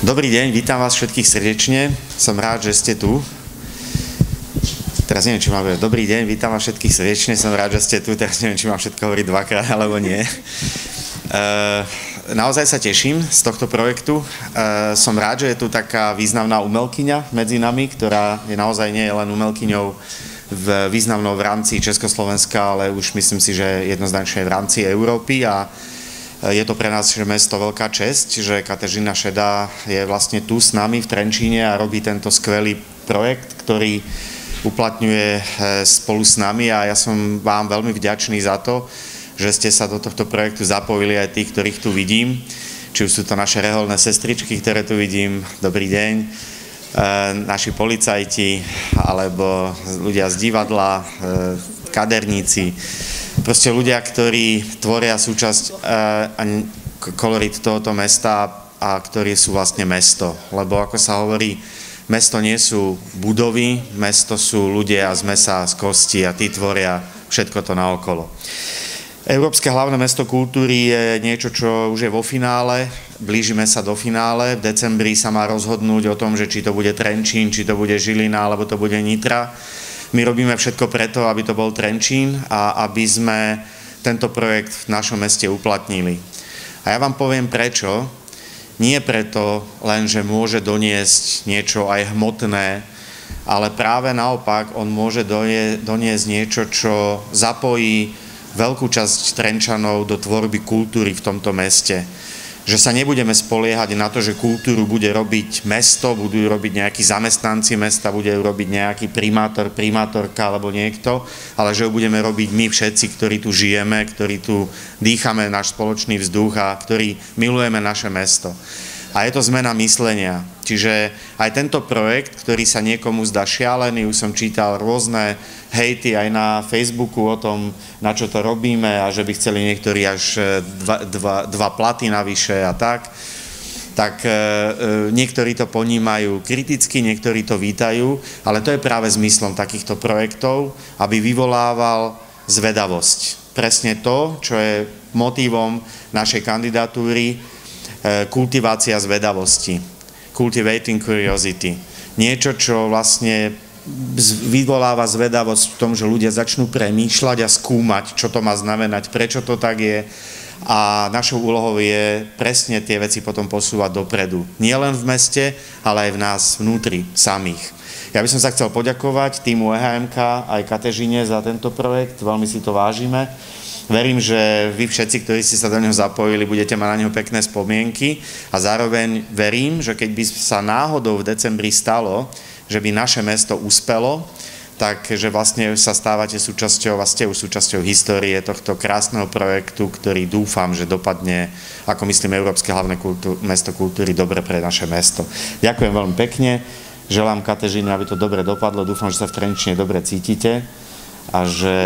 Dobrý deň, vítam vás všetkých srdečne. Som rád, že ste tu. Teraz neviem, či mám povedať. Dobrý deň, vítam vás všetkých srdečne. Som rád, že ste tu. Teraz neviem, či mám všetko hovoriť dvakrát, alebo nie. Uh, naozaj sa teším z tohto projektu. Uh, som rád, že je tu taká významná umelkyňa medzi nami, ktorá je naozaj nie len umelkyňou v významnou v rámci Československa, ale už myslím si, že jednoznačne v rámci Európy a je to pre nás mesto veľká česť, že Katežina Šeda je vlastne tu s nami v Trenčíne a robí tento skvelý projekt, ktorý uplatňuje e, spolu s nami. A ja som vám veľmi vďačný za to, že ste sa do tohto projektu zapojili aj tí, ktorých tu vidím. Či už sú to naše reholné sestričky, ktoré tu vidím, dobrý deň, e, naši policajti, alebo ľudia z divadla, e, kaderníci, proste ľudia, ktorí tvoria súčasť a kolorit tohoto mesta a ktorí sú vlastne mesto. Lebo ako sa hovorí, mesto nie sú budovy, mesto sú ľudia z mesa, z kosti a tí tvoria všetko to naokolo. Európske hlavné mesto kultúry je niečo, čo už je vo finále, blížime sa do finále, v decembri sa má rozhodnúť o tom, že či to bude Trenčín, či to bude Žilina, alebo to bude Nitra. My robíme všetko preto, aby to bol Trenčín a aby sme tento projekt v našom meste uplatnili. A ja vám poviem prečo. Nie preto len, že môže doniesť niečo aj hmotné, ale práve naopak on môže doniesť niečo, čo zapojí veľkú časť Trenčanov do tvorby kultúry v tomto meste že sa nebudeme spoliehať na to, že kultúru bude robiť mesto, budú robiť nejakí zamestnanci mesta, bude ju robiť nejaký primátor, primátorka alebo niekto, ale že ju budeme robiť my všetci, ktorí tu žijeme, ktorí tu dýchame náš spoločný vzduch a ktorí milujeme naše mesto. A je to zmena myslenia. Čiže aj tento projekt, ktorý sa niekomu zdá šialený, už som čítal rôzne hejty aj na Facebooku o tom, na čo to robíme a že by chceli niektorí až e, dva, dva, dva platy navyše a tak, tak e, e, niektorí to ponímajú kriticky, niektorí to vítajú, ale to je práve zmyslom takýchto projektov, aby vyvolával zvedavosť. Presne to, čo je motívom našej kandidatúry, Eh, kultivácia zvedavosti, cultivating curiosity. Niečo, čo vlastne vyvoláva zvedavosť v tom, že ľudia začnú premýšľať a skúmať, čo to má znamenať, prečo to tak je a našou úlohou je presne tie veci potom posúvať dopredu. Nie len v meste, ale aj v nás vnútri samých. Ja by som sa chcel poďakovať týmu EHMK aj Katežine za tento projekt, veľmi si to vážime. Verím, že vy všetci, ktorí ste sa do neho zapojili, budete mať na neho pekné spomienky. A zároveň verím, že keď by sa náhodou v decembri stalo, že by naše mesto uspelo, takže vlastne sa stávate súčasťou a ste už súčasťou histórie tohto krásneho projektu, ktorý dúfam, že dopadne, ako myslím, Európske hlavné kultúr, mesto kultúry dobre pre naše mesto. Ďakujem veľmi pekne, želám Katežinu, aby to dobre dopadlo, dúfam, že sa v Trenčine dobre cítite a že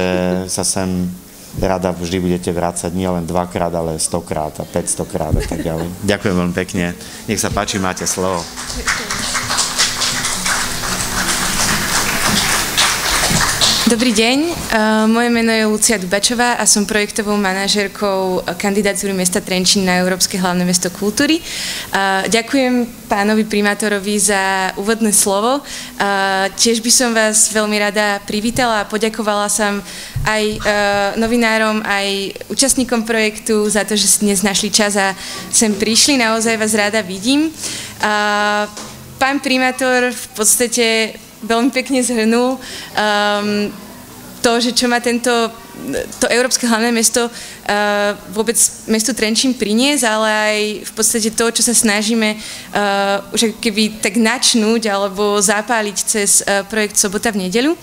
sa sem rada vždy budete vrácať nie len dvakrát, ale stokrát a 500 krát a tak ďalej. Ďakujem veľmi pekne. Nech sa páči, máte slovo. Dobrý deň, uh, moje meno je Lucia Dubačová a som projektovou manažérkou kandidatúry mesta Trenčín na Európske hlavné mesto kultúry. Uh, ďakujem pánovi primátorovi za úvodné slovo. Uh, tiež by som vás veľmi rada privítala a poďakovala som aj novinárom, aj účastníkom projektu za to, že ste dnes našli čas a sem prišli. Naozaj vás rada vidím. Pán primátor v podstate veľmi pekne zhrnul um, to, že čo má tento, to Európske hlavné mesto uh, vôbec mesto Trenčín priniesť, ale aj v podstate to, čo sa snažíme uh, už keby tak načnúť alebo zapáliť cez uh, projekt Sobota v nedeľu.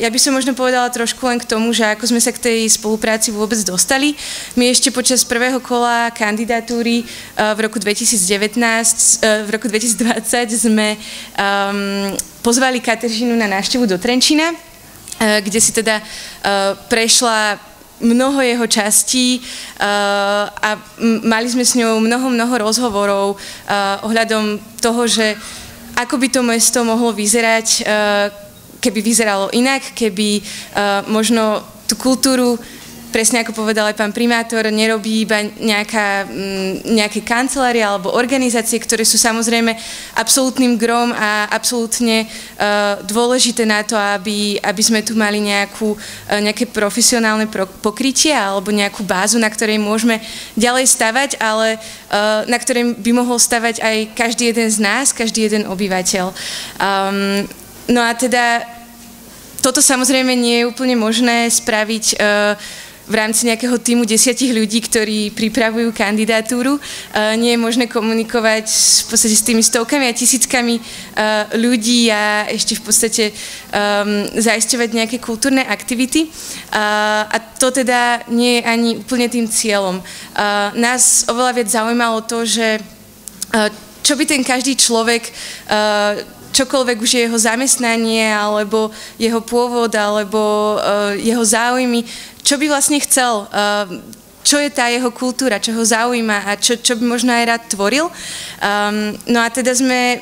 Ja by som možno povedala trošku len k tomu, že ako sme sa k tej spolupráci vôbec dostali. My ešte počas prvého kola kandidatúry v roku 2019, uh, v roku 2020 sme um, pozvali Kateřinu na návštevu do Trenčína, kde si teda uh, prešla mnoho jeho častí uh, a mali sme s ňou mnoho, mnoho rozhovorov ohľadom toho, že ako by to mesto mohlo vyzerať, keby vyzeralo inak, keby možno tú kultúru presne ako povedal aj pán primátor, nerobí iba nejaká, nejaké kancelárie alebo organizácie, ktoré sú samozrejme absolútnym grom a absolútne uh, dôležité na to, aby, aby sme tu mali nejakú, uh, nejaké profesionálne pro, pokrytie alebo nejakú bázu, na ktorej môžeme ďalej stavať, ale uh, na ktorej by mohol stavať aj každý jeden z nás, každý jeden obyvateľ. Um, no a teda toto samozrejme nie je úplne možné spraviť uh, v rámci nejakého týmu desiatich ľudí, ktorí pripravujú kandidatúru. Uh, nie je možné komunikovať v podstate s tými stovkami a tisíckami uh, ľudí a ešte v podstate um, zaisťovať nejaké kultúrne aktivity. Uh, a to teda nie je ani úplne tým cieľom. Nás oveľa viac zaujímalo to, že čo by ten každý človek čokoľvek už je jeho zamestnanie, alebo jeho pôvod, alebo uh, jeho záujmy, čo by vlastne chcel, uh, čo je tá jeho kultúra, čo ho zaujíma a čo, čo by možno aj rád tvoril. Um, no a teda sme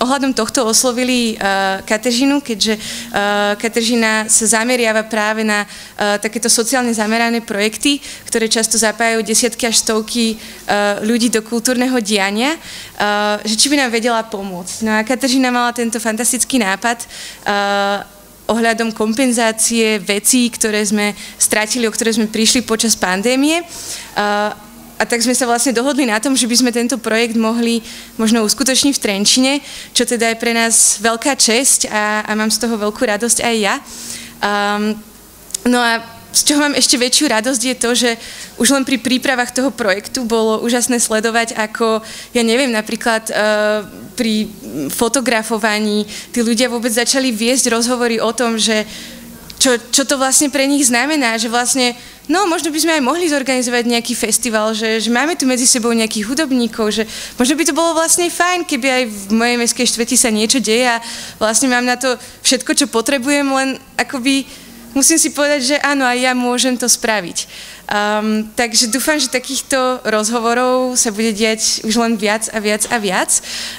ohľadom tohto oslovili uh, Kateřinu, keďže uh, Kateřina sa zameriava práve na uh, takéto sociálne zamerané projekty, ktoré často zapájajú desiatky až stovky uh, ľudí do kultúrneho diania, uh, že či by nám vedela pomôcť. No a Kateřina mala tento fantastický nápad uh, ohľadom kompenzácie vecí, ktoré sme stratili, o ktoré sme prišli počas pandémie. A tak sme sa vlastne dohodli na tom, že by sme tento projekt mohli možno uskutočniť v Trenčine, čo teda je pre nás veľká česť a, a mám z toho veľkú radosť aj ja. Um, no a z čoho mám ešte väčšiu radosť je to, že už len pri prípravách toho projektu bolo úžasné sledovať, ako, ja neviem, napríklad uh, pri fotografovaní tí ľudia vôbec začali viesť rozhovory o tom, že čo, čo to vlastne pre nich znamená, že vlastne no možno by sme aj mohli zorganizovať nejaký festival, že, že máme tu medzi sebou nejakých hudobníkov, že možno by to bolo vlastne fajn, keby aj v mojej mestskej štvrti sa niečo deje a vlastne mám na to všetko, čo potrebujem, len akoby musím si povedať, že áno, aj ja môžem to spraviť. Um, takže dúfam, že takýchto rozhovorov sa bude diať už len viac a viac a viac.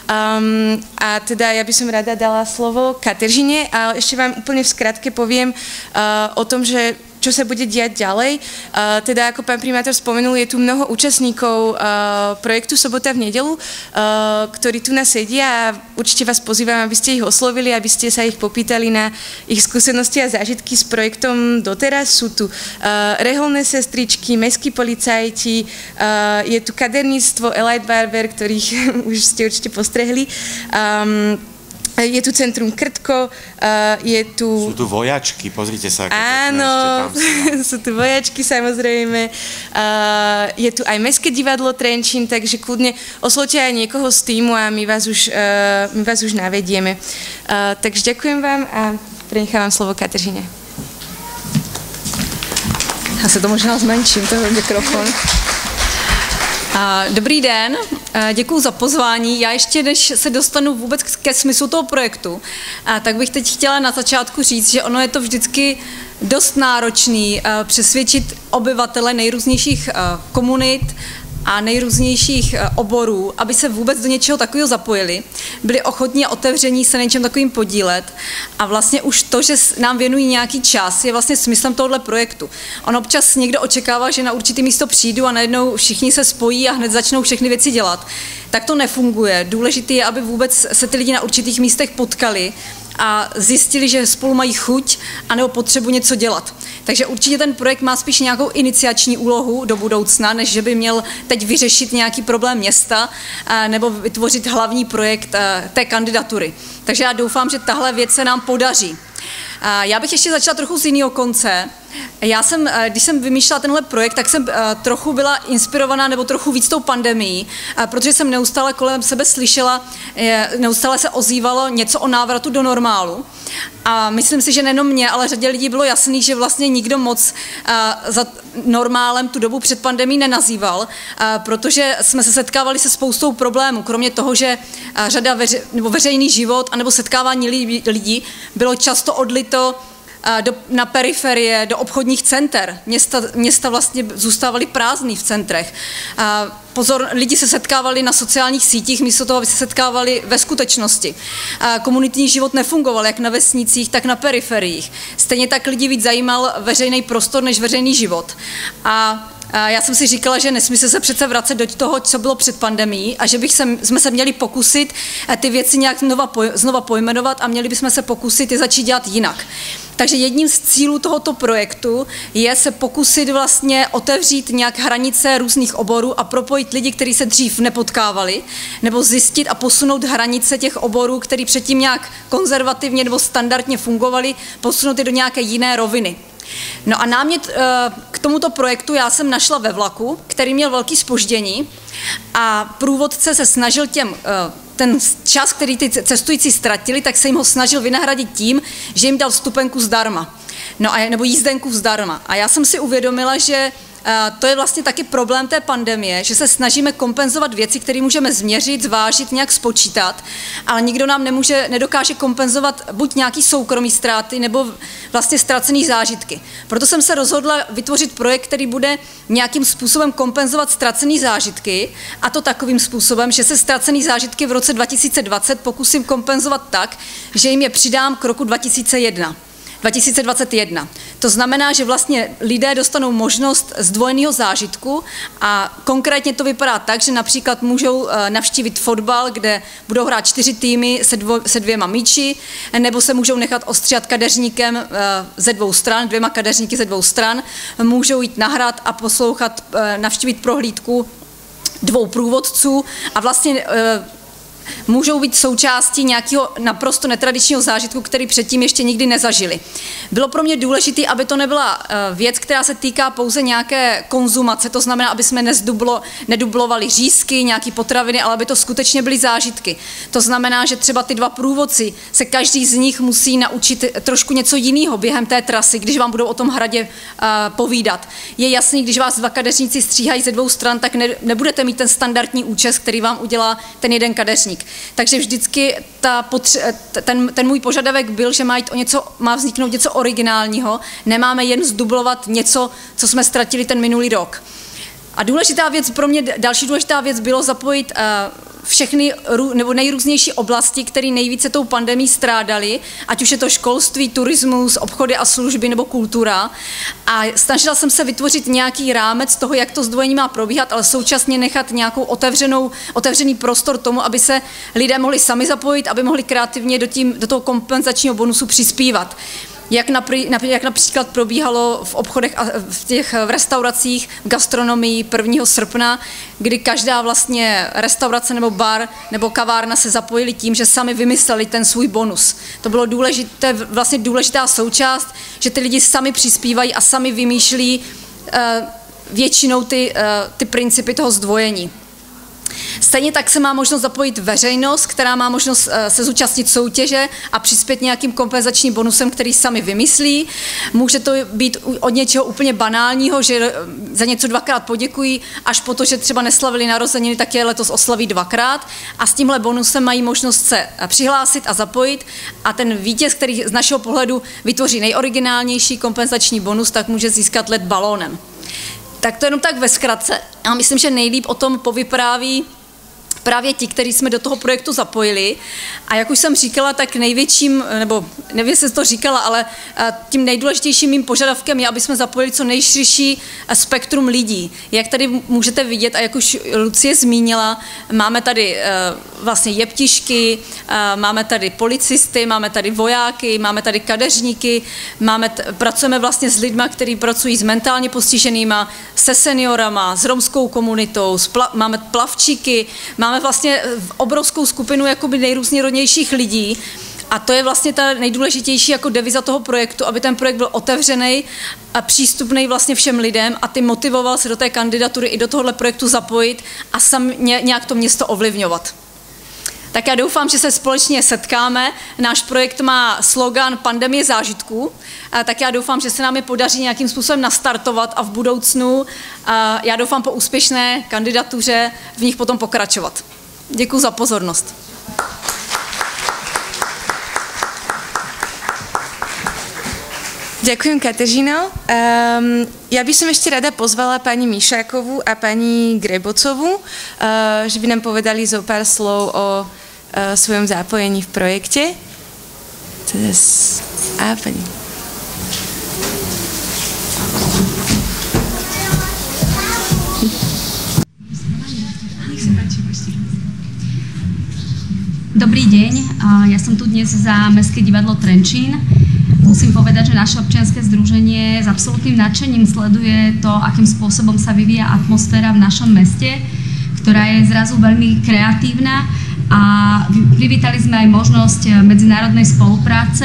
Um, a teda ja by som rada dala slovo Kateřine, ale ešte vám úplne v skratke poviem uh, o tom, že čo sa bude diať ďalej. Uh, teda ako pán primátor spomenul, je tu mnoho účastníkov uh, projektu Sobota v nedelu, uh, ktorí tu nás sedia a určite vás pozývam, aby ste ich oslovili, aby ste sa ich popýtali na ich skúsenosti a zážitky s projektom doteraz. Sú tu reholné sestričky, mestskí policajti, je tu kaderníctvo Elite Barber, ktorých už ste určite postrehli. Um, je tu centrum Krtko, uh, je tu... Sú tu vojačky, pozrite sa. Áno, sú tu vojačky samozrejme. Uh, je tu aj Mestské divadlo Trenčín, takže kľudne oslovte aj niekoho z týmu a my vás už, my vás už navedieme. Takže ďakujem vám a prenechávam slovo Kateřine. Já se to možná zmenším, ten mikrofon. Dobrý den, děkuji za pozvání. Já ještě, než se dostanu vůbec ke smyslu toho projektu, tak bych teď chtěla na začátku říct, že ono je to vždycky dost náročný přesvědčit obyvatele nejrůznějších komunit a nejrůznějších eh, oborů, aby se vůbec do něčeho takového zapojili, byli ochotní a otevření se něčem takovým podílet. A vlastně už to, že nám věnují nějaký čas, je vlastně smyslem tohoto projektu. On občas někdo očekává, že na určité místo přijdu a najednou všichni se spojí a hned začnou všechny věci dělat. Tak to nefunguje. Důležité je, aby vůbec se ty lidi na určitých místech potkali a zjistili, že spolu mají chuť anebo potřebu něco dělat. Takže určitě ten projekt má spíš nějakou iniciační úlohu do budoucna, než že by měl teď vyřešit nějaký problém města nebo vytvořit hlavní projekt té kandidatury. Takže já doufám, že tahle věc se nám podaří. Já bych ještě začala trochu z jiného konce. Já jsem, eh, když jsem vymýšlela tenhle projekt, tak jsem eh, trochu byla inspirovaná nebo trochu víc tou pandemií, eh, protože jsem neustále kolem sebe slyšela, neustále se ozývalo něco o návratu do normálu. A myslím si, že nejenom mě, ale řadě lidí bylo jasný, že vlastně nikdo moc za normálem tu dobu před pandemí nenazýval, protože jsme se setkávali se spoustou problémů. Kromě toho, že řada veře, nebo veřejný život anebo setkávání lidí bylo často odlito do, na periferie, do obchodních center. Města, města vlastně zůstávaly prázdný v centrech. Pozor, lidi se setkávali na sociálních sítích, místo toho, aby se setkávali ve skutečnosti. Komunitní život nefungoval jak na vesnicích, tak na periferiích. Stejně tak lidi víc zajímal veřejný prostor než veřejný život. A já jsem si říkala, že nesmysl se přece vracet do toho, co bylo před pandemí a že bych se, jsme se měli pokusit eh, ty věci nějak znova, znova pojmenovat a měli bychom se pokusit je začít dělat jinak. Takže jedním z cílů tohoto projektu je se pokusit vlastně otevřít nějak hranice různých oborů a propojit lidi, kteří se dřív nepotkávali, nebo zjistit a posunout hranice těch oborů, které předtím nějak konzervativně nebo standardně fungovaly, posunout je do nějaké jiné roviny. No a námět eh, k tomuto projektu já jsem našla ve vlaku, který měl velký spoždění a průvodce se snažil těm eh, ten čas, který ty cestující ztratili, tak se jim ho snažil vynahradit tím, že jim dal vstupenku zdarma. No a, nebo jízdenku zdarma. A já jsem si uvědomila, že to je vlastně taky problém té pandemie, že se snažíme kompenzovat věci, které můžeme změřit, zvážit, nějak spočítat, ale nikdo nám nemůže, nedokáže kompenzovat buď nějaký soukromý ztráty nebo vlastně ztracený zážitky. Proto jsem se rozhodla vytvořit projekt, který bude nějakým způsobem kompenzovat ztracený zážitky a to takovým způsobem, že se ztracený zážitky v roce 2020 pokusím kompenzovat tak, že jim je přidám k roku 2001. 2021. To znamená, že vlastně lidé dostanou možnost zdvojeného zážitku a konkrétně to vypadá tak, že například můžou eh, navštívit fotbal, kde budou hrát čtyři týmy se, dvo, se dvěma míči, nebo se můžou nechat ostříhat kadeřníkem eh, ze dvou stran, dvěma kadeřníky ze dvou stran, můžou jít nahrát a poslouchat, eh, navštívit prohlídku dvou průvodců a vlastně můžou být součástí nějakého naprosto netradičního zážitku, který předtím ještě nikdy nezažili. Bylo pro mě důležité, aby to nebyla eh, věc, která se týká pouze nějaké konzumace, to znamená, aby jsme nezdublo, nedublovali řízky, nějaké potraviny, ale aby to skutečně byly zážitky. To znamená, že třeba ty dva průvodci se každý z nich musí naučit trošku něco jiného během té trasy, když vám budou o tom hradě uh, povídat. Je jasný, když vás dva kadeřníci stříhají ze dvou stran, tak ne, nebudete mít ten standardní účes, který vám udělá ten jeden kadeřník zákazník. Takže vždycky ta potře- ten, ten můj požadavek byl, že má, jít o něco, má vzniknout něco originálního, nemáme jen zdublovat něco, co jsme ztratili ten minulý rok. A důležitá věc pro mě, další důležitá věc bylo zapojit uh, všechny nebo nejrůznější oblasti, které nejvíce tou pandemí strádaly, ať už je to školství, turismus, obchody a služby nebo kultura. A snažila jsem se vytvořit nějaký rámec toho, jak to zdvojení má probíhat, ale současně nechat nějakou otevřenou, otevřený prostor tomu, aby se lidé mohli sami zapojit, aby mohli kreativně do, tím, do toho kompenzačního bonusu přispívat jak, napří, jak například probíhalo v obchodech a v těch v restauracích, v gastronomii 1. srpna, kdy každá vlastně restaurace nebo bar nebo kavárna se zapojili tím, že sami vymysleli ten svůj bonus. To bylo důležité, vlastně důležitá součást, že ty lidi sami přispívají a sami vymýšlí uh, většinou ty, uh, ty principy toho zdvojení. Stejně tak se má možnost zapojit veřejnost, která má možnost eh, se zúčastnit soutěže a přispět nějakým kompenzačním bonusem, který sami vymyslí. Může to být od něčeho úplně banálního, že eh, za něco dvakrát poděkují, až po to, že třeba neslavili narozeniny, tak je letos oslaví dvakrát. A s tímhle bonusem mají možnost se eh, přihlásit a zapojit. A ten vítěz, který z našeho pohledu vytvoří nejoriginálnější kompenzační bonus, tak může získat let balónem. Tak to jenom tak ve zkratce. Já myslím, že nejlíp o tom povypráví právě ti, kteří jsme do toho projektu zapojili. A jak už jsem říkala, tak největším, nebo nevím, jestli to říkala, ale eh, tím nejdůležitějším mým požadavkem je, aby jsme zapojili co nejširší eh, spektrum lidí. Jak tady můžete vidět, a jak už Lucie zmínila, máme tady eh, vlastně jeptišky, máme tady policisty, máme tady vojáky, máme tady kadeřníky, máme, pracujeme vlastně s lidmi, kteří pracují s mentálně postiženýma, se seniorama, s romskou komunitou, máme plavčíky, máme máme vlastně obrovskou skupinu jakoby nejrůzněrodnějších lidí, a to je vlastně ta nejdůležitější jako deviza toho projektu, aby ten projekt byl otevřený a přístupný vlastně všem lidem a ty motivoval se do té kandidatury i do tohohle projektu zapojit a sam nějak to město ovlivňovat. Tak já doufám, že se společně setkáme. Náš projekt má slogan Pandemie zážitků, tak já doufám, že se nám je podaří nějakým způsobem nastartovat a v budoucnu, já doufám po úspěšné kandidatuře, v nich potom pokračovat. Děkuji za pozornost. Ďakujem, Katežino. Um, ja by som ešte rada pozvala pani Mišákovú a pani Grebocovú, uh, že by nám povedali zo pár slov o uh, svojom zapojení v projekte. Teraz... A pani. Dobrý deň, ja som tu dnes za Mestské divadlo Trenčín. Musím povedať, že naše občianske združenie s absolútnym nadšením sleduje to, akým spôsobom sa vyvíja atmosféra v našom meste, ktorá je zrazu veľmi kreatívna a privítali sme aj možnosť medzinárodnej spolupráce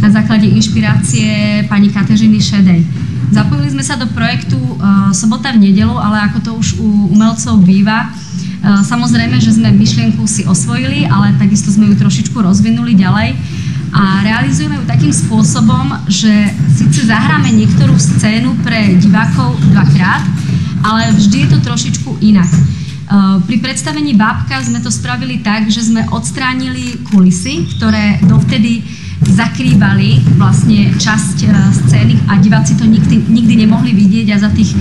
na základe inšpirácie pani Katežiny Šedej. Zapojili sme sa do projektu Sobota v nedelu, ale ako to už u umelcov býva, Eh, samozrejme, že sme myšlienku si osvojili, ale takisto sme ju trošičku rozvinuli ďalej a realizujeme ju takým spôsobom, že síce zahráme niektorú scénu pre divákov dvakrát, ale vždy je to trošičku inak. Eh, pri predstavení Bábka sme to spravili tak, že sme odstránili kulisy, ktoré dovtedy zakrývali vlastne časť e, scény a diváci to nikdy, nikdy nemohli vidieť a za tých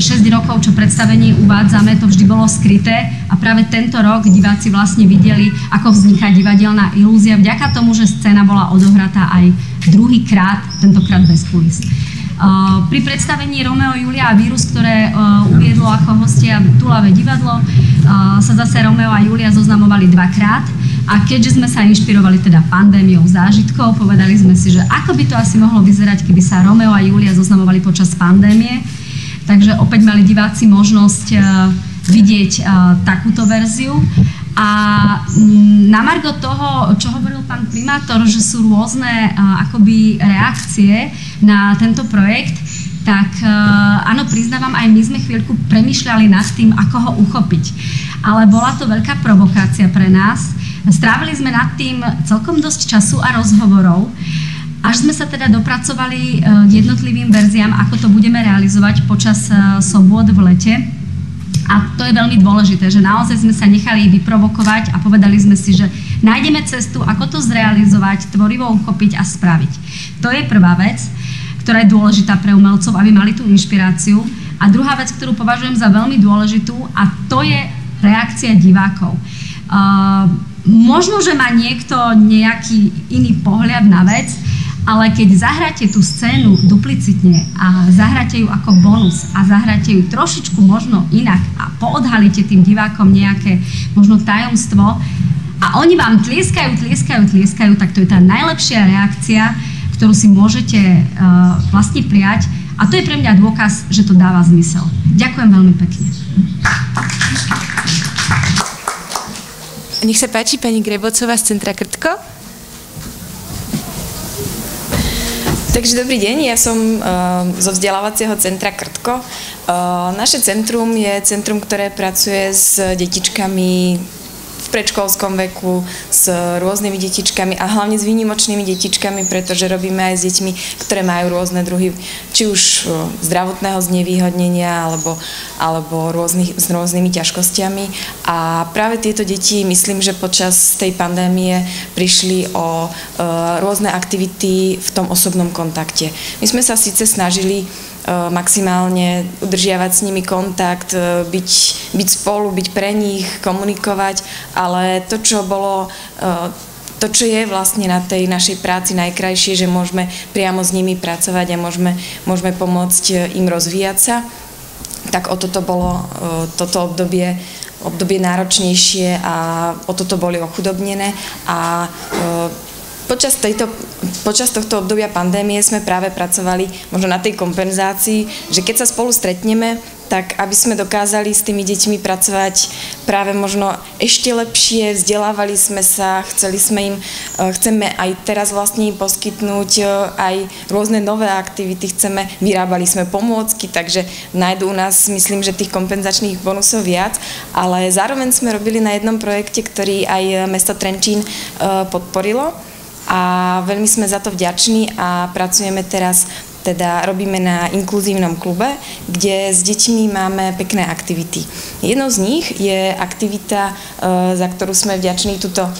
6 rokov, čo predstavenie uvádzame, to vždy bolo skryté a práve tento rok diváci vlastne videli, ako vzniká divadelná ilúzia vďaka tomu, že scéna bola odohratá aj druhý krát, tentokrát bez kulis. Uh, pri predstavení Romeo, Julia a Vírus, ktoré uh, uviedlo ako hostia Tulavé divadlo, sa zase Romeo a Julia zoznamovali dvakrát a keďže sme sa inšpirovali teda pandémiou zážitkov, povedali sme si, že ako by to asi mohlo vyzerať, keby sa Romeo a Julia zoznamovali počas pandémie. Takže opäť mali diváci možnosť uh, vidieť uh, takúto verziu. A mm, na margo toho, čo hovoril pán primátor, že sú rôzne uh, akoby reakcie na tento projekt, tak áno, priznávam, aj my sme chvíľku premyšľali nad tým, ako ho uchopiť. Ale bola to veľká provokácia pre nás, Strávili sme nad tým celkom dosť času a rozhovorov, až sme sa teda dopracovali e, k jednotlivým verziám, ako to budeme realizovať počas e, sobôd v lete. A to je veľmi dôležité, že naozaj sme sa nechali vyprovokovať a povedali sme si, že nájdeme cestu, ako to zrealizovať, tvorivo uchopiť a spraviť. To je prvá vec, ktorá je dôležitá pre umelcov, aby mali tú inšpiráciu. A druhá vec, ktorú považujem za veľmi dôležitú, a to je reakcia divákov. Uh, možno, že má niekto nejaký iný pohľad na vec, ale keď zahráte tú scénu duplicitne a zahráte ju ako bonus a zahráte ju trošičku možno inak a poodhalíte tým divákom nejaké možno tajomstvo a oni vám tlieskajú, tlieskajú, tlieskajú, tak to je tá najlepšia reakcia, ktorú si môžete uh, vlastne prijať a to je pre mňa dôkaz, že to dáva zmysel. Ďakujem veľmi pekne. Nech sa páči pani Grebocová z Centra Krtko. Takže dobrý deň, ja som uh, zo vzdelávacieho centra Krtko. Uh, naše centrum je centrum, ktoré pracuje s detičkami predškolskom veku, s rôznymi detičkami a hlavne s výnimočnými detičkami, pretože robíme aj s deťmi, ktoré majú rôzne druhy, či už zdravotného znevýhodnenia alebo, alebo rôznych, s rôznymi ťažkosťami. A práve tieto deti, myslím, že počas tej pandémie prišli o e, rôzne aktivity v tom osobnom kontakte. My sme sa síce snažili E, maximálne udržiavať s nimi kontakt, e, byť, byť spolu, byť pre nich, komunikovať, ale to, čo bolo e, to, čo je vlastne na tej našej práci najkrajšie, že môžeme priamo s nimi pracovať a môžeme, môžeme pomôcť im rozvíjať sa, tak o toto bolo toto obdobie obdobie náročnejšie a o toto boli ochudobnené. A Počas, tejto, počas tohto obdobia pandémie sme práve pracovali možno na tej kompenzácii, že keď sa spolu stretneme, tak aby sme dokázali s tými deťmi pracovať práve možno ešte lepšie, vzdelávali sme sa, chceli sme im, e, chceme aj teraz vlastne im poskytnúť e, aj rôzne nové aktivity, chceme, vyrábali sme pomôcky, takže nájdú u nás, myslím, že tých kompenzačných bonusov viac, ale zároveň sme robili na jednom projekte, ktorý aj mesto Trenčín e, podporilo, a veľmi sme za to vďační a pracujeme teraz teda robíme na inkluzívnom klube, kde s deťmi máme pekné aktivity. Jednou z nich je aktivita, e, za ktorú sme vďační. Tuto e,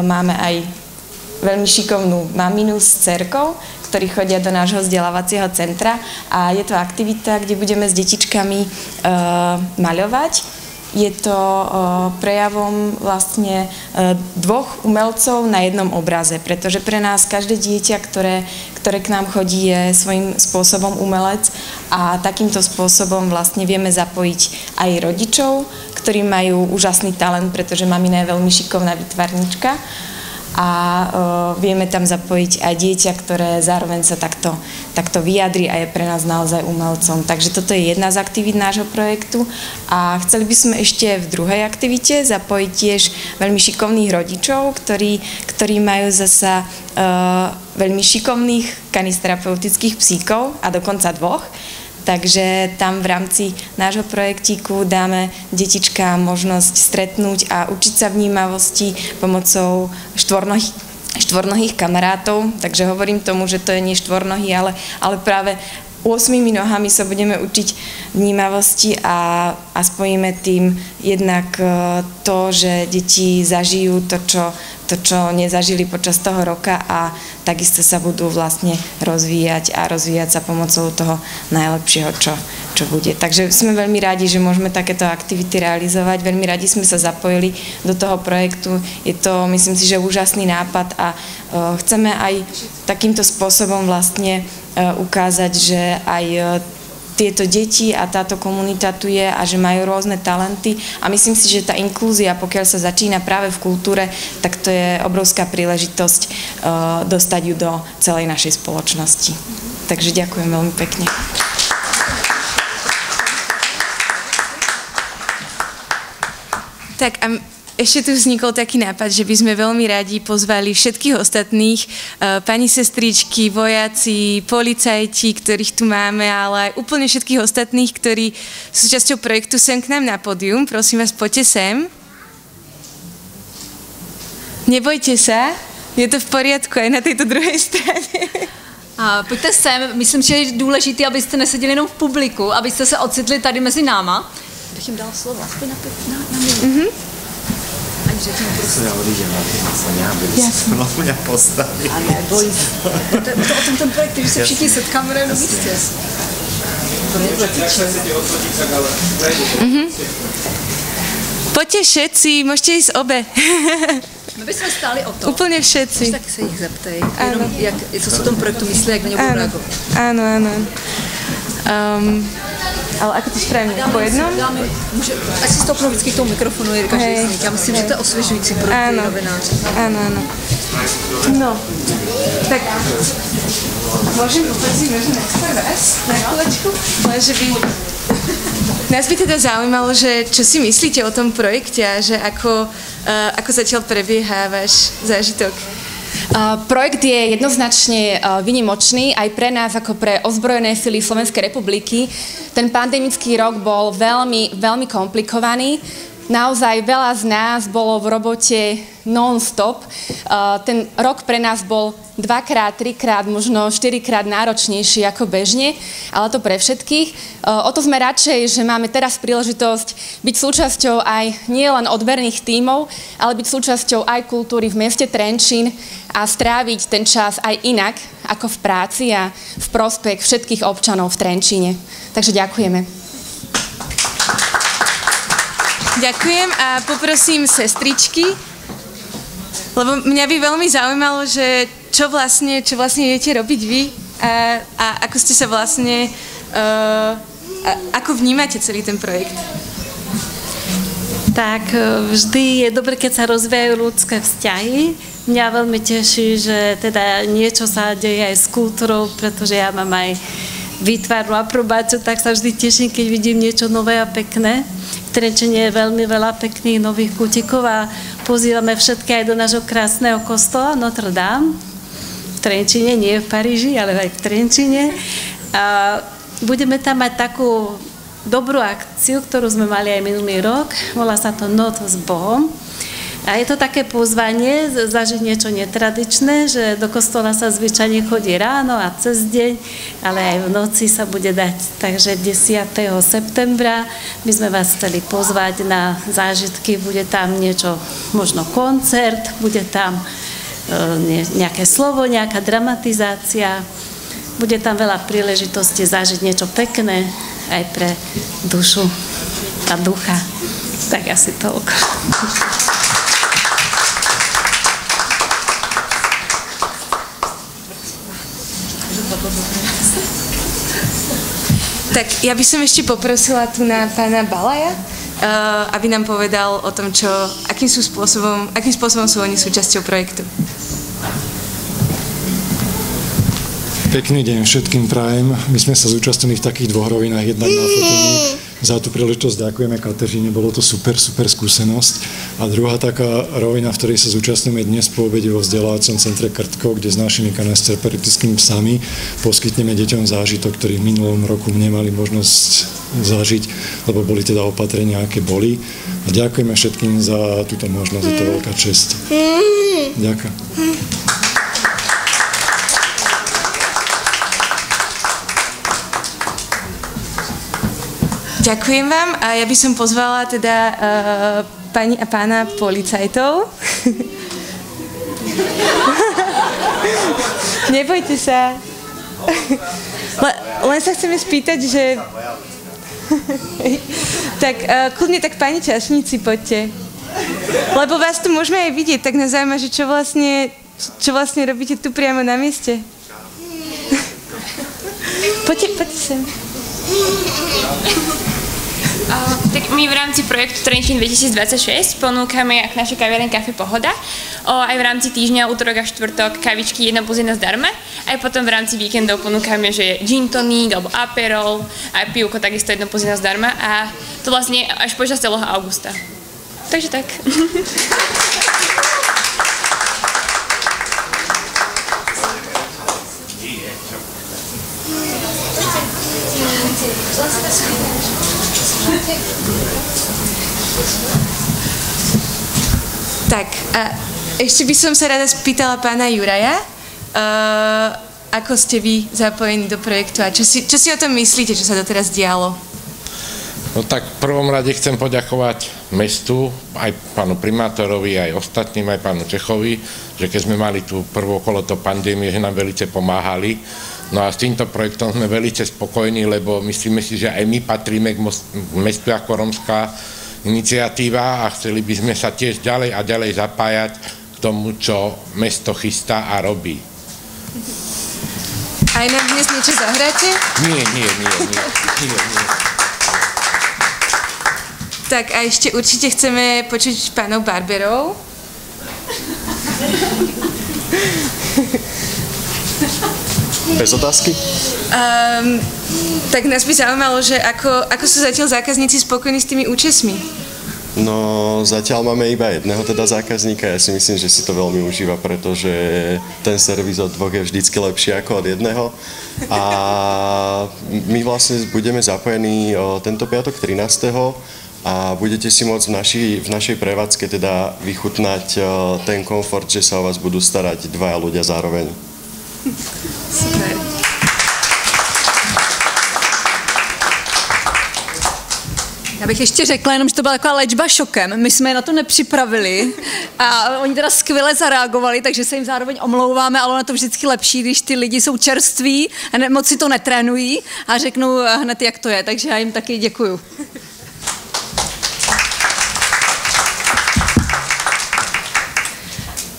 máme aj veľmi šikovnú maminu s cerkou, ktorí chodia do nášho vzdelávacieho centra a je to aktivita, kde budeme s detičkami maľovať je to prejavom vlastne dvoch umelcov na jednom obraze, pretože pre nás každé dieťa, ktoré, ktoré k nám chodí, je svojím spôsobom umelec a takýmto spôsobom vlastne vieme zapojiť aj rodičov, ktorí majú úžasný talent, pretože mamina je veľmi šikovná vytvarnička a uh, vieme tam zapojiť aj dieťa, ktoré zároveň sa takto, takto vyjadri a je pre nás naozaj umelcom. Takže toto je jedna z aktivít nášho projektu a chceli by sme ešte v druhej aktivite zapojiť tiež veľmi šikovných rodičov, ktorí, ktorí majú zasa uh, veľmi šikovných kanisterapeutických psíkov a dokonca dvoch. Takže tam v rámci nášho projektíku dáme detičkám možnosť stretnúť a učiť sa vnímavosti pomocou štvornohých, štvornohých kamarátov. Takže hovorím tomu, že to je nie štvornohy, ale, ale práve 8 nohami sa budeme učiť vnímavosti a, a spojíme tým jednak e, to, že deti zažijú to čo, to, čo nezažili počas toho roka a takisto sa budú vlastne rozvíjať a rozvíjať sa pomocou toho najlepšieho, čo, čo bude. Takže sme veľmi radi, že môžeme takéto aktivity realizovať. Veľmi radi sme sa zapojili do toho projektu. Je to, myslím si, že úžasný nápad a uh, chceme aj takýmto spôsobom vlastne ukázať, že aj uh, tieto deti a táto komunita tu je a že majú rôzne talenty a myslím si, že tá inklúzia, pokiaľ sa začína práve v kultúre, tak to je obrovská príležitosť uh, dostať ju do celej našej spoločnosti. Takže ďakujem veľmi pekne. Tak a ešte tu vznikol taký nápad, že by sme veľmi radi pozvali všetkých ostatných, uh, pani sestričky, vojaci, policajti, ktorých tu máme, ale aj úplne všetkých ostatných, ktorí sú časťou projektu sem k nám na pódium. Prosím vás, poďte sem. Nebojte sa, je to v poriadku aj na tejto druhej strane. A pojďte sem, myslím, že je důležité, abyste neseděli jenom v publiku, abyste se ocitli tady mezi náma. Bych jim dal slovo, aspoň na, na, na Mm-hmm řeknu prostě. Já odjížděm na ty masně, aby se mě postaví. A neboj. To, to, to o tom ten projekt, že se všichni setkáme na místě. Mm-hmm. Poďte všetci, môžete ísť obe. My bychom stáli o to. Úplně všetci. Tak se jich zeptej, jenom jak, co si o tom projektu myslí, jak na něj budou reagovat. Áno, áno. Um, ale ako to? Dáme, po jednom? Dáme, může, ať si stopnou vždycky k tomu mikrofonu, každý hey, nich. Já myslím, hey. že to je osvěžující pro ty novináře. Áno, áno. No, tak môžem poprosiť možno najskôr vás na chvíľočku, lenže by Nás by teda zaujímalo, že čo si myslíte o tom projekte a že ako, uh, ako zatiaľ prebieha váš zážitok? Projekt je jednoznačne vynimočný aj pre nás ako pre ozbrojené sily Slovenskej republiky. Ten pandemický rok bol veľmi, veľmi komplikovaný. Naozaj veľa z nás bolo v robote non-stop. Ten rok pre nás bol dvakrát, trikrát, možno štyrikrát náročnejší ako bežne, ale to pre všetkých. O to sme radšej, že máme teraz príležitosť byť súčasťou aj nielen odberných tímov, ale byť súčasťou aj kultúry v meste Trenčín a stráviť ten čas aj inak ako v práci a v prospech všetkých občanov v Trenčíne. Takže ďakujeme. Ďakujem a poprosím sestričky, lebo mňa by veľmi zaujímalo, že čo vlastne, čo vlastne idete robiť vy a, a ako ste sa vlastne, uh, ako vnímate celý ten projekt? Tak e, vždy je dobre, keď sa rozvíjajú ľudské vzťahy. Mňa veľmi teší, že teda niečo sa deje aj s kultúrou, pretože ja mám aj výtvarnú aprobáciu, tak sa vždy teším, keď vidím niečo nové a pekné. V Trenčine je veľmi veľa pekných nových kutikov a pozývame všetky aj do nášho krásneho kostola Notre Dame. V Trenčine, nie v Paríži, ale aj v Trenčine. A budeme tam mať takú dobrú akciu, ktorú sme mali aj minulý rok. Volá sa to Noc s Bohom. A je to také pozvanie zažiť niečo netradičné, že do kostola sa zvyčajne chodí ráno a cez deň, ale aj v noci sa bude dať. Takže 10. septembra by sme vás chceli pozvať na zážitky. Bude tam niečo, možno koncert, bude tam e, nejaké slovo, nejaká dramatizácia bude tam veľa príležitostí zažiť niečo pekné aj pre dušu a ducha. Tak asi toľko. Tak ja by som ešte poprosila tu na pána Balaja, uh, aby nám povedal o tom, čo, akým, sú spôsobom, akým spôsobom sú oni súčasťou projektu. Pekný deň všetkým prajem. My sme sa zúčastnili v takých dvoch rovinách. Jednak na fotení. Za tú príležitosť ďakujeme Kateřine, bolo to super, super skúsenosť. A druhá taká rovina, v ktorej sa zúčastňujeme dnes po obede vo vzdelávacom centre Krtko, kde s našimi kanesterapeutickými psami poskytneme deťom zážitok, ktorý v minulom roku nemali možnosť zažiť, lebo boli teda opatrenia, aké boli. A ďakujeme všetkým za túto možnosť, je to veľká čest. Ďakujem. Ďakujem vám a ja by som pozvala teda uh, pani a pána policajtov. Nebojte sa. Le, len sa chceme spýtať, že... tak uh, kľudne tak pani čašníci, poďte. Lebo vás tu môžeme aj vidieť, tak nás zaujíma, že čo vlastne, čo vlastne robíte tu priamo na mieste. poďte, poďte sem. Tak my v rámci projektu Trenčín 2026 ponúkame ak naše kaviareň Kafe Pohoda, o, aj v rámci týždňa, útorok a štvrtok kavičky jedna plus jedna zdarma, aj potom v rámci víkendov ponúkame, že je gin tonic alebo aperol, aj pivko takisto jedna plus jedna zdarma a to vlastne až počas celého augusta. Takže tak. Tak, a ešte by som sa rada spýtala pána Juraja, uh, ako ste vy zapojení do projektu a čo si, čo si o tom myslíte, čo sa doteraz dialo? No tak v prvom rade chcem poďakovať mestu, aj pánu primátorovi, aj ostatným, aj pánu Čechovi, že keď sme mali tú prvú okolo to pandémie, že nám velice pomáhali. No a s týmto projektom sme velice spokojní, lebo myslíme si, že aj my patríme k mestu ako romská iniciatíva a chceli by sme sa tiež ďalej a ďalej zapájať k tomu, čo mesto chystá a robí. Aj nám dnes niečo zahráte? Nie, nie, nie, nie, nie, nie. Tak a ešte určite chceme počuť pánov Barberov. Bez otázky? Um, tak nás by zaujímalo, že ako, ako sú zatiaľ zákazníci spokojní s tými účesmi? No, zatiaľ máme iba jedného teda zákazníka. Ja si myslím, že si to veľmi užíva, pretože ten servis od dvoch je vždycky lepší ako od jedného. A my vlastne budeme zapojení tento piatok 13 a budete si môcť v, naši, v našej prevádzke teda vychutnať ten komfort, že sa o vás budú starať dvaja ľudia zároveň. Super. Já bych ještě řekla jenom, že to byla taková léčba šokem. My jsme je na to nepřipravili a oni teda skvěle zareagovali, takže se jim zároveň omlouváme, ale ono to vždycky lepší, když ty lidi jsou čerství a moc si to netrénují a řeknou hned, jak to je. Takže já jim taky děkuju.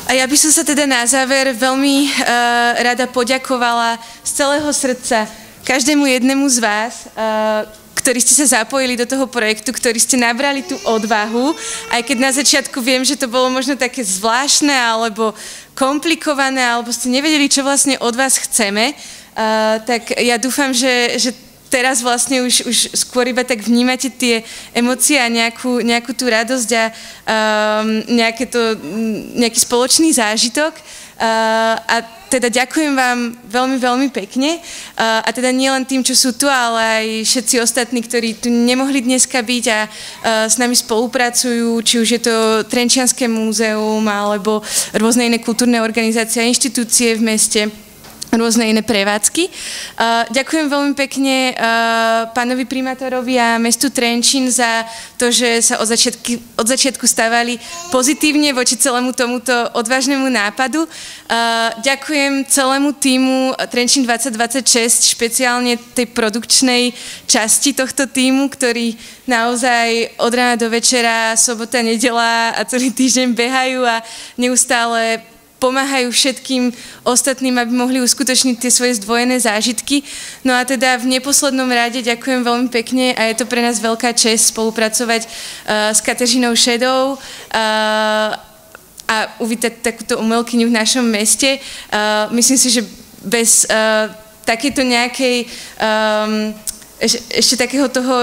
A ja by som sa teda na záver veľmi uh, rada poďakovala z celého srdca každému jednému z vás, uh, ktorí ste sa zapojili do toho projektu, ktorí ste nabrali tú odvahu, aj keď na začiatku viem, že to bolo možno také zvláštne alebo komplikované, alebo ste nevedeli, čo vlastne od vás chceme, uh, tak ja dúfam, že, že teraz vlastne už, už skôr iba tak vnímate tie emócie a nejakú, nejakú tú radosť a um, nejaké to, nejaký spoločný zážitok. Uh, a teda ďakujem vám veľmi, veľmi pekne. Uh, a teda nie len tým, čo sú tu, ale aj všetci ostatní, ktorí tu nemohli dneska byť a uh, s nami spolupracujú, či už je to Trenčianské múzeum alebo rôzne iné kultúrne organizácie a inštitúcie v meste rôzne iné prevádzky. Uh, ďakujem veľmi pekne uh, pánovi primátorovi a mestu Trenčín za to, že sa od, začiatky, od začiatku stávali pozitívne voči celému tomuto odvážnemu nápadu. Uh, ďakujem celému týmu Trenčín 2026, špeciálne tej produkčnej časti tohto týmu, ktorý naozaj od rána do večera, sobota, nedela a celý týždeň behajú a neustále pomáhajú všetkým ostatným, aby mohli uskutočniť tie svoje zdvojené zážitky. No a teda v neposlednom rade ďakujem veľmi pekne a je to pre nás veľká čest spolupracovať uh, s Kateřinou Šedou uh, a uvítať takúto umelkyňu v našom meste. Uh, myslím si, že bez uh, takéto nejakej um, eš, ešte takého toho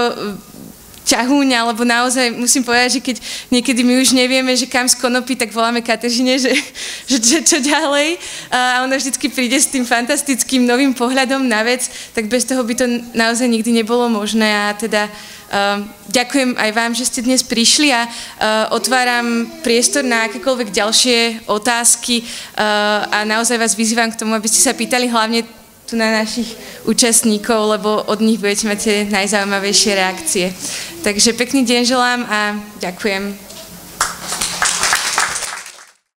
ťahúňa, lebo naozaj musím povedať, že keď niekedy my už nevieme, že kam z konopy, tak voláme Kateřine, že, že, že čo ďalej. A ona vždycky príde s tým fantastickým novým pohľadom na vec, tak bez toho by to naozaj nikdy nebolo možné. A teda uh, ďakujem aj vám, že ste dnes prišli a uh, otváram priestor na akékoľvek ďalšie otázky. Uh, a naozaj vás vyzývam k tomu, aby ste sa pýtali hlavne tu na našich účastníkov, lebo od nich budete mať tie najzaujímavejšie reakcie. Takže pekný deň želám a ďakujem.